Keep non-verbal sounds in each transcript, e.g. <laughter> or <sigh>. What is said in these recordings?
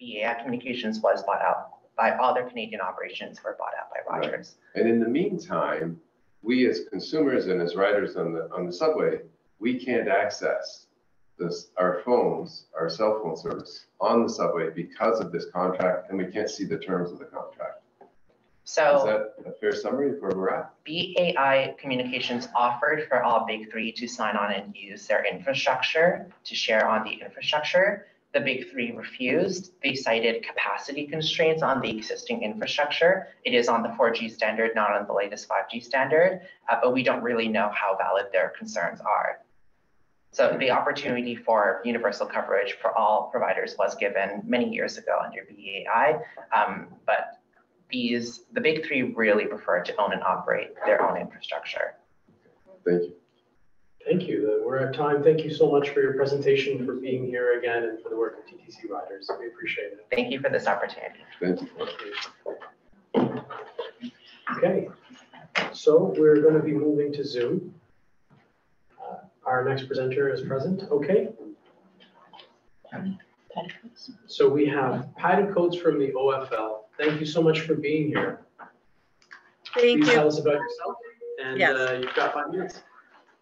BAI Communications was bought out by all their Canadian operations were bought out by Right. Rogers. And in the meantime, we as consumers and as riders on the, on the subway, we can't access this, our phones, our cell phone service on the subway because of this contract, and we can't see the terms of the contract. So is that a fair summary of where we're at? BAI Communications offered for all big three to sign on and use their infrastructure to share on the infrastructure. The big three refused. They cited capacity constraints on the existing infrastructure. It is on the 4G standard, not on the latest 5G standard, uh, but we don't really know how valid their concerns are. So the opportunity for universal coverage for all providers was given many years ago under BAI. um, but these, the big three really prefer to own and operate their own infrastructure. Thank you. Thank you. Uh, We're at time. Thank you so much for your presentation, for being here again, and for the work of TTC Riders. We appreciate it. Thank you for this opportunity. Thank you. Thank you. Okay, so we're going to be moving to Zoom. Uh, Our next presenter is present. Okay, so we have Patty Coates from the OFL. Thank you so much for being here. Thank Please tell you. us about yourself, and Yes. uh, you've got five minutes.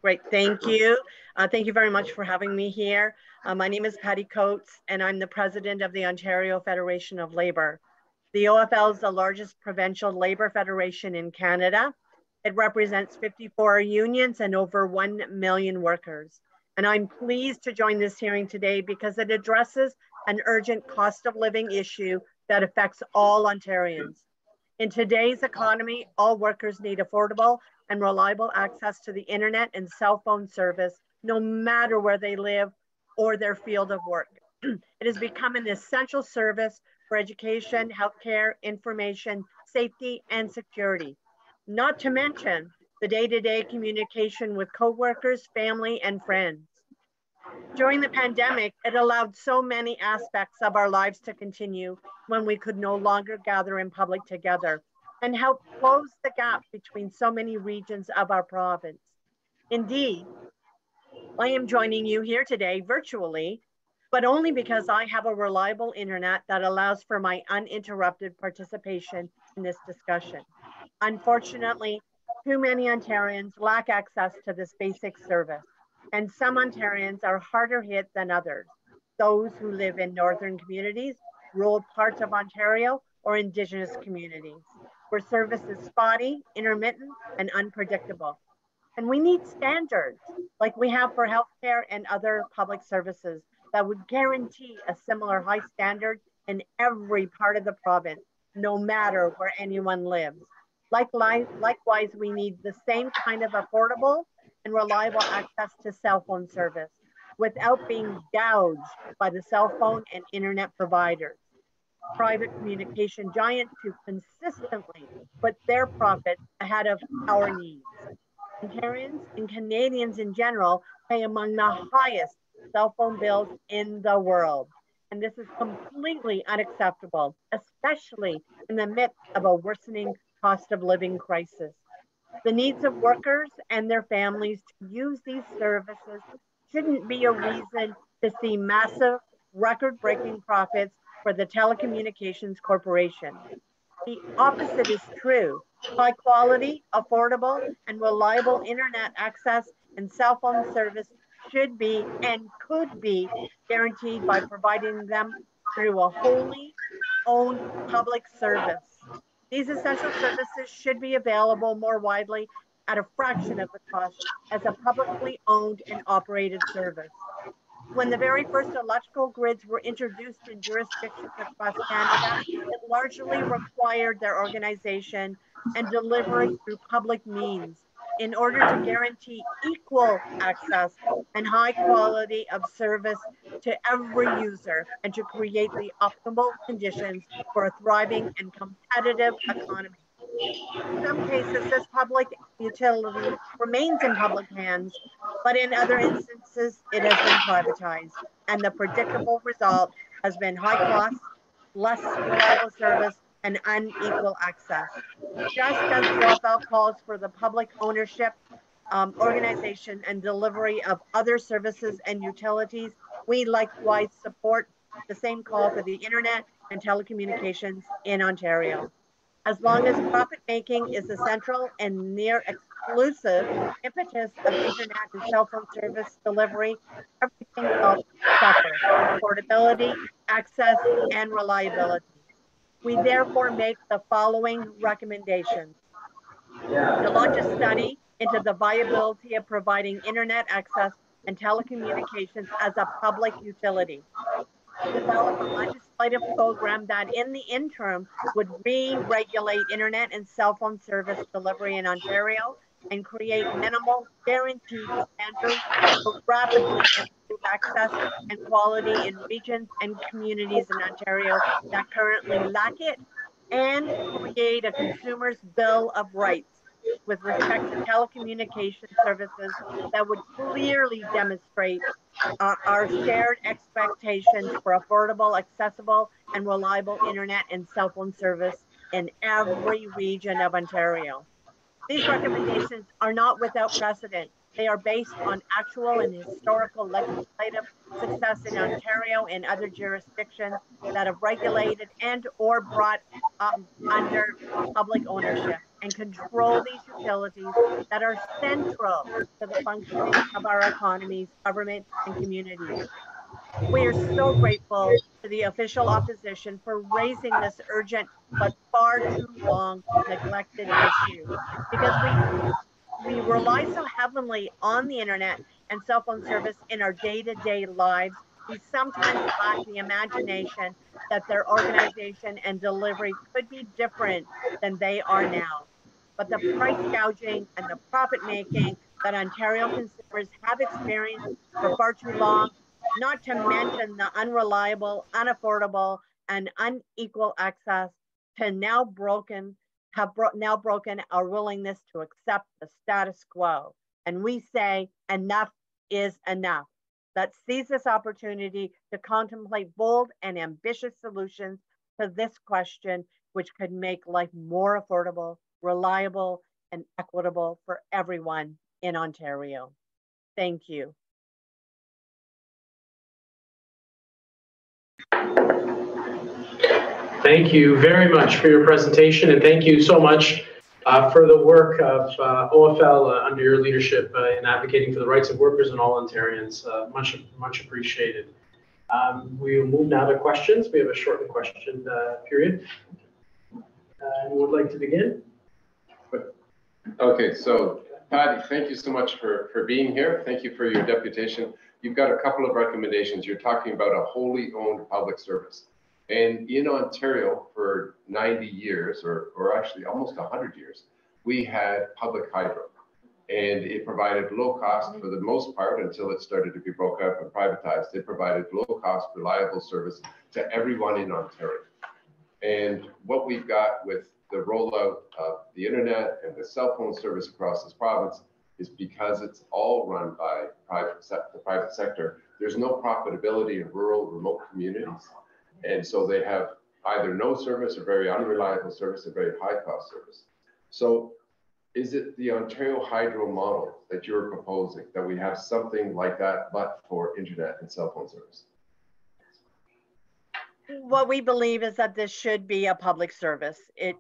Great, thank you. Uh, Thank you very much for having me here. Uh, My name is Patty Coates, and I'm the president of the Ontario Federation of Labor. The OFL is the largest provincial labor federation in Canada. It represents 54 unions and over 1 million workers. And I'm pleased to join this hearing today because it addresses an urgent cost of living issue that affects all Ontarians. In today's economy, all workers need affordable and reliable access to the internet and cell phone service, no matter where they live or their field of work. <clears throat> it has become an essential service for education, healthcare, information, safety, and security. Not to mention the day-to-day communication with coworkers, family, and friends. During the pandemic, it allowed so many aspects of our lives to continue when we could no longer gather in public together and help close the gap between so many regions of our province. Indeed, I am joining you here today virtually, but only because I have a reliable internet that allows for my uninterrupted participation in this discussion. Unfortunately, too many Ontarians lack access to this basic service, and some Ontarians are harder hit than others. Those who live in northern communities, rural parts of Ontario, or Indigenous communities, where service is spotty, intermittent, and unpredictable. And we need standards like we have for healthcare and other public services that would guarantee a similar high standard in every part of the province, no matter where anyone lives. Likewise, likewise, we need the same kind of affordable and reliable access to cell phone service without being gouged by the cell phone and internet providers. Private communication giants who consistently put their profits ahead of our needs. Ontarians and Canadians in general pay among the highest cell phone bills in the world. And this is completely unacceptable, especially in the midst of a worsening cost of living crisis. The needs of workers and their families to use these services shouldn't be a reason to see massive, record breaking profits for the Telecommunications Corporation. The opposite is true. High quality, affordable, and reliable internet access and cell phone service should be and could be guaranteed by providing them through a wholly owned public service. These essential services should be available more widely at a fraction of the cost as a publicly owned and operated service. When the very first electrical grids were introduced in jurisdictions across Canada, it largely required their organization and delivery through public means in order to guarantee equal access and high quality of service to every user and to create the optimal conditions for a thriving and competitive economy. In some cases, this public utility remains in public hands, but in other instances, it has been privatized. And the predictable result has been high costs, less reliable service, and unequal access. Just as the OFL calls for the public ownership, um, organization, and delivery of other services and utilities, we likewise support the same call for the internet and telecommunications in Ontario. As long as profit making is the central and near exclusive impetus of internet and cell phone service delivery, everything else suffers affordability, access, and reliability. We therefore make the following recommendations. To launch a study into the viability of providing internet access and telecommunications as a public utility. Develop a legislative program that in the interim would re-regulate internet and cell phone service delivery in Ontario and create minimal guaranteed standards for rapidly access and quality in regions and communities in Ontario that currently lack it and create a consumer's bill of rights with respect to telecommunication services that would clearly demonstrate uh, our shared expectations for affordable, accessible, and reliable internet and cell phone service in every region of Ontario. These recommendations are not without precedent. They are based on actual and historical legislative success in Ontario and other jurisdictions that have regulated and or brought um, under public ownership and control these utilities that are central to the functioning of our economies, government, and communities. We are so grateful to the official opposition for raising this urgent but far too long neglected issue because we we rely so heavily on the internet and cell phone service in our day-to-day lives we sometimes lack the imagination that their organization and delivery could be different than they are now. But the price gouging and the profit making that Ontario consumers have experienced for far too long, not to mention the unreliable, unaffordable, and unequal access to now broken, have bro now broken our willingness to accept the status quo. And we say enough is enough. Let's seize this opportunity to contemplate bold and ambitious solutions to this question, which could make life more affordable reliable, and equitable for everyone in Ontario. Thank you. Thank you very much for your presentation and thank you so much uh, for the work of uh, OFL uh, under your leadership uh, in advocating for the rights of workers and all Ontarians. Uh, much, much appreciated. Um, we'll move now to questions. We have a shortened question uh, period. who would like to begin? Okay, so Patty, thank you so much for, for being here. Thank you for your deputation. You've got a couple of recommendations. You're talking about a wholly owned public service. And in Ontario for 90 years, or, or actually almost 100 years, we had public hydro. And it provided low cost for the most part until it started to be broken up and privatized. It provided low cost, reliable service to everyone in Ontario. And what we've got with the rollout of the internet and the cell phone service across this province is because it's all run by private the private sector. There's no profitability in rural, remote communities. And so they have either no service or very unreliable service or very high cost service. So is it the Ontario Hydro model that you're proposing that we have something like that, but for internet and cell phone service? what we believe is that this should be a public service. It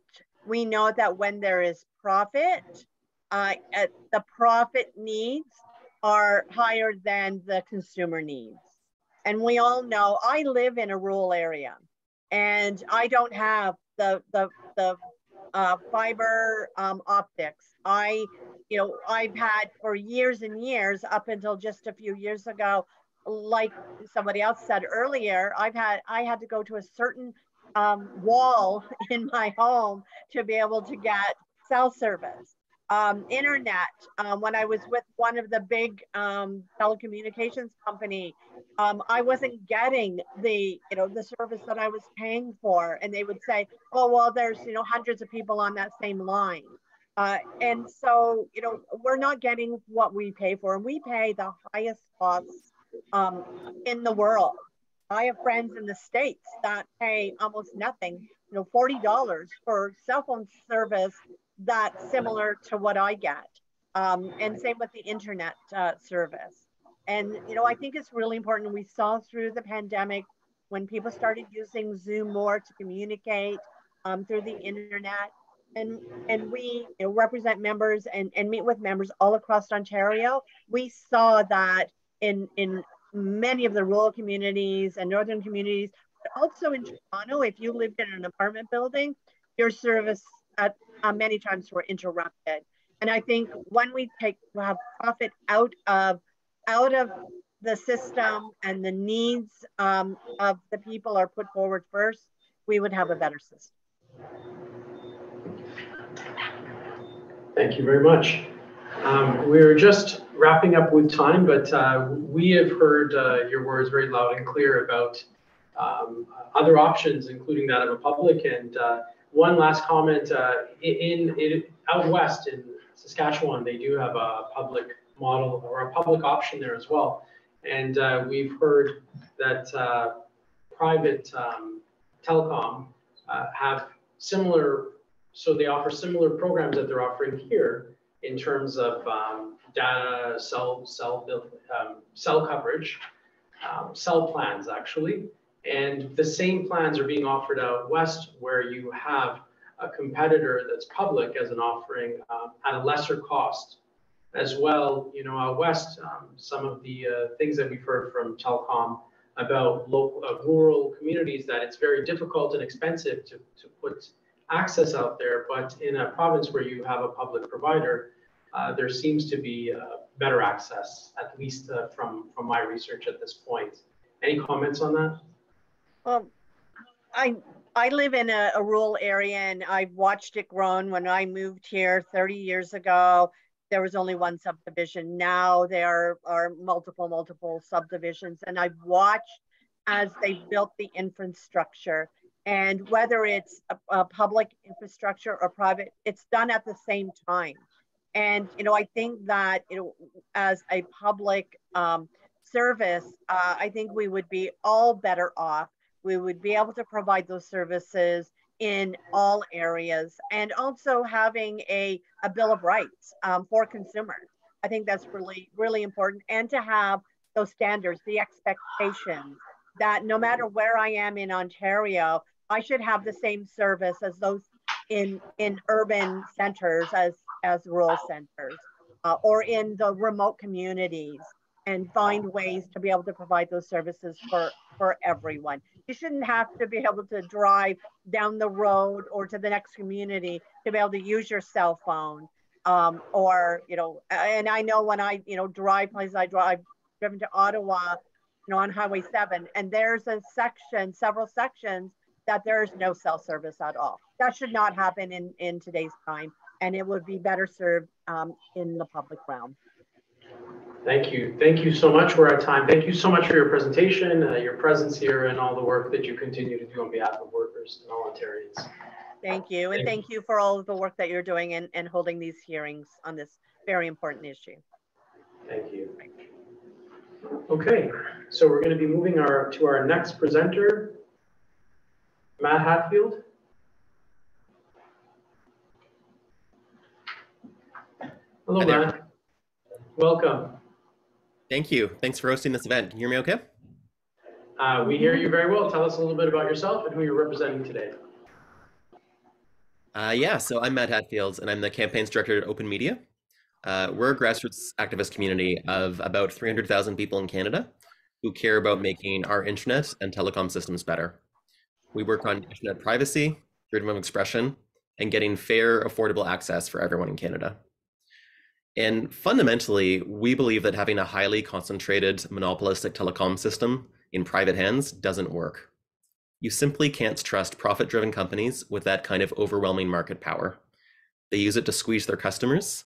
we know that when there is profit, uh, the profit needs are higher than the consumer needs. And we all know I live in a rural area and I don't have the, the, the uh, fiber um, optics. I, you know, I've had for years and years, up until just a few years ago, like somebody else said earlier, I've had I had to go to a certain um, wall <laughs> in my home to be able to get cell service. Um, internet, um, when I was with one of the big um, telecommunications company, um, I wasn't getting the, you know, the service that I was paying for. And they would say, oh, well, there's, you know, hundreds of people on that same line. Uh, and so, you know, we're not getting what we pay for. And we pay the highest costs um, in the world. I have friends in the States that pay almost nothing, you know, $40 for cell phone service that's similar to what I get. Um, and same with the internet uh, service. And, you know, I think it's really important. We saw through the pandemic when people started using Zoom more to communicate um, through the internet. And, and we you know, represent members and, and meet with members all across Ontario. We saw that in, in many of the rural communities and northern communities, but also in Toronto, if you lived in an apartment building, your service at, uh, many times were interrupted. And I think when we take have profit out of out of the system and the needs um, of the people are put forward first, we would have a better system. Thank you very much. Um, we're just wrapping up with time, but uh, we have heard uh, your words very loud and clear about um, other options, including that of a public. And uh, one last comment, uh, in, in, out west in Saskatchewan, they do have a public model or a public option there as well. And uh, we've heard that uh, private um, telecom have similar so they offer similar programs that they're offering here in terms of um, data, cell, cell, um, cell coverage, um, cell plans actually. And the same plans are being offered out west where you have a competitor that's public as an offering um, at a lesser cost. As well, you know, out west, um, some of the uh, things that we've heard from telecom about local, uh, rural communities that it's very difficult and expensive to, to put access out there, but in a province where you have a public provider, uh, there seems to be uh, better access, at least uh, from, from my research at this point. Any comments on that? Well, I I live in a, a rural area and I've watched it grown. When I moved here 30 years ago, there was only one subdivision. Now there are multiple, multiple subdivisions. And I've watched as they built the infrastructure and whether it's a, a, public infrastructure or private, it's done at the same time. And you know, I think that you know, as a public um, service, uh, I think we would be all better off. We would be able to provide those services in all areas, and also having a, a bill of rights um, for consumers. I think that's really really important, and to have those standards, the expectations that no matter where I am in Ontario, I should have the same service as those in in urban centers as as rural centers uh, or in the remote communities and find ways to be able to provide those services for for everyone you shouldn't have to be able to drive down the road or to the next community to be able to use your cell phone um, or you know and i know when i you know drive places i drive driven to ottawa you know on highway 7 and there's a section several sections that there is no cell service at all. That should not happen in, in today's time, and it would be better served um, in the public realm. Thank you. Thank you so much. We're at time. Thank you so much for your presentation, uh, your presence here, and all the work that you continue to do on behalf of workers and all Ontarians. Thank you. And thank you for all of the work that you're doing and, and holding these hearings on this very important issue. Thank you. Okay, so we're going to be moving our to our next presenter, Matt Hatfield. Hello, Hi Matt. Welcome. Thank you. Thanks for hosting this event. Can you hear me okay? Uh, we hear you very well. Tell us a little bit about yourself and who you're representing today. Uh, yeah, so I'm Matt Hatfield, and I'm the campaigns director at Open Media. Uh, we're a grassroots activist community of about 300,000 people in Canada who care about making our internet and telecom systems better. We work on internet privacy, freedom of expression, and getting fair, affordable access for everyone in Canada. And fundamentally, we believe that having a highly concentrated monopolistic telecom system in private hands doesn't work. You simply can't trust profit driven companies with that kind of overwhelming market power. They use it to squeeze their customers,